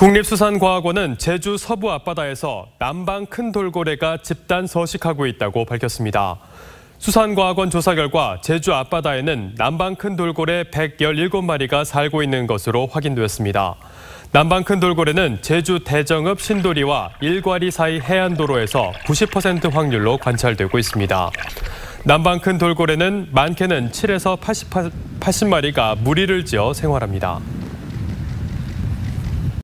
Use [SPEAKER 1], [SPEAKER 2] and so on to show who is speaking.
[SPEAKER 1] 국립수산과학원은 제주 서부 앞바다에서 남방 큰 돌고래가 집단 서식하고 있다고 밝혔습니다. 수산과학원 조사 결과 제주 앞바다에는 남방 큰 돌고래 117마리가 살고 있는 것으로 확인되었습니다. 남방 큰 돌고래는 제주 대정읍 신도리와 일과리 사이 해안도로에서 90% 확률로 관찰되고 있습니다. 남방 큰 돌고래는 많게는 7에서 80, 80마리가 무리를 지어 생활합니다.